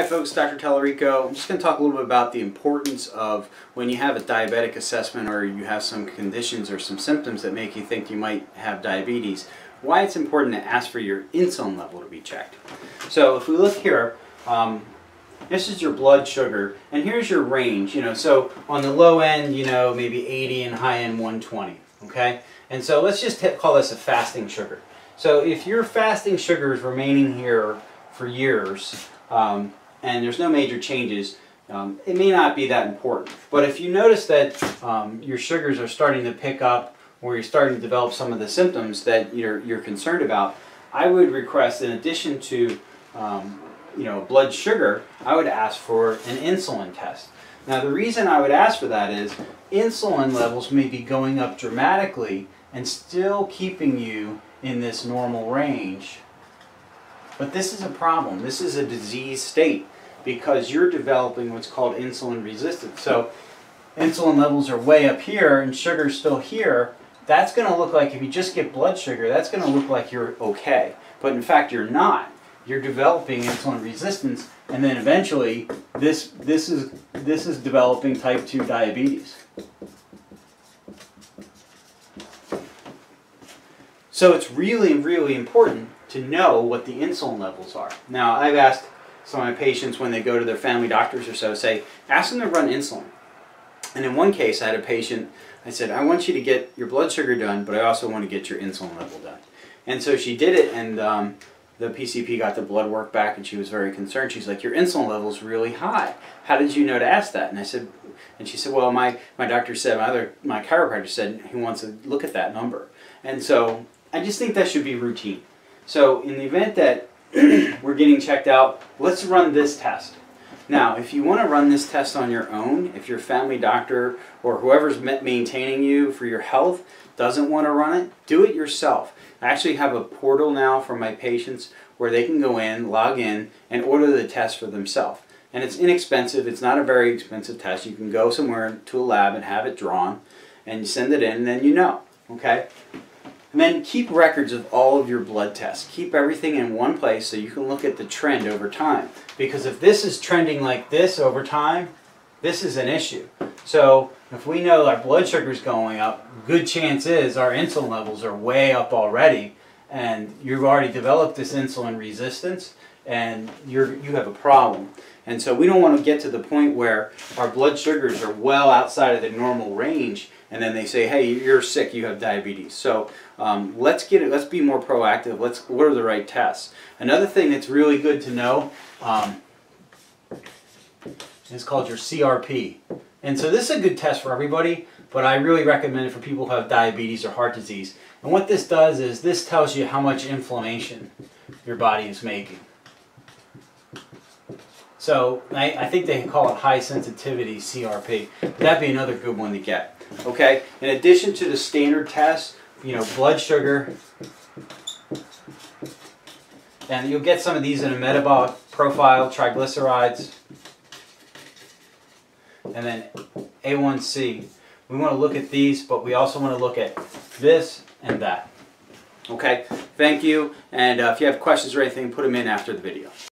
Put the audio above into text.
Hi folks, Dr. Talorico. I'm just going to talk a little bit about the importance of when you have a diabetic assessment or you have some conditions or some symptoms that make you think you might have diabetes, why it's important to ask for your insulin level to be checked. So if we look here, um, this is your blood sugar and here's your range, you know, so on the low end, you know, maybe 80 and high end 120, okay? And so let's just call this a fasting sugar. So if your fasting sugar is remaining here for years, um, and there's no major changes, um, it may not be that important. But if you notice that um, your sugars are starting to pick up or you're starting to develop some of the symptoms that you're, you're concerned about, I would request, in addition to um, you know, blood sugar, I would ask for an insulin test. Now the reason I would ask for that is insulin levels may be going up dramatically and still keeping you in this normal range but this is a problem. This is a disease state because you're developing what's called insulin resistance. So insulin levels are way up here and sugar's still here. That's going to look like, if you just get blood sugar, that's going to look like you're okay. But in fact, you're not. You're developing insulin resistance and then eventually this, this, is, this is developing type 2 diabetes. So it's really, really important to know what the insulin levels are. Now, I've asked some of my patients when they go to their family doctors or so, say, ask them to run insulin. And in one case, I had a patient, I said, I want you to get your blood sugar done, but I also want to get your insulin level done. And so she did it, and um, the PCP got the blood work back, and she was very concerned. She's like, your insulin level is really high. How did you know to ask that? And I said, and she said, well, my, my doctor said, my other, my chiropractor said he wants to look at that number. And so I just think that should be routine. So in the event that we're getting checked out, let's run this test. Now, if you want to run this test on your own, if your family doctor or whoever's maintaining you for your health doesn't want to run it, do it yourself. I actually have a portal now for my patients where they can go in, log in, and order the test for themselves. And it's inexpensive. It's not a very expensive test. You can go somewhere to a lab and have it drawn, and send it in, and then you know. Okay? And then keep records of all of your blood tests. Keep everything in one place so you can look at the trend over time. Because if this is trending like this over time, this is an issue. So if we know our blood sugar is going up, good chance is our insulin levels are way up already and you've already developed this insulin resistance and you're, you have a problem. And so we don't want to get to the point where our blood sugars are well outside of the normal range and then they say, hey, you're sick, you have diabetes. So um, let's get it, let's be more proactive. Let's, what are the right tests? Another thing that's really good to know um, is called your CRP. And so this is a good test for everybody, but I really recommend it for people who have diabetes or heart disease. And what this does is this tells you how much inflammation your body is making. So I, I, think they can call it high sensitivity CRP. That'd be another good one to get. Okay. In addition to the standard tests, you know, blood sugar, and you'll get some of these in a metabolic profile, triglycerides, and then A1C. We want to look at these, but we also want to look at this and that. Okay, thank you. And uh, if you have questions or anything, put them in after the video.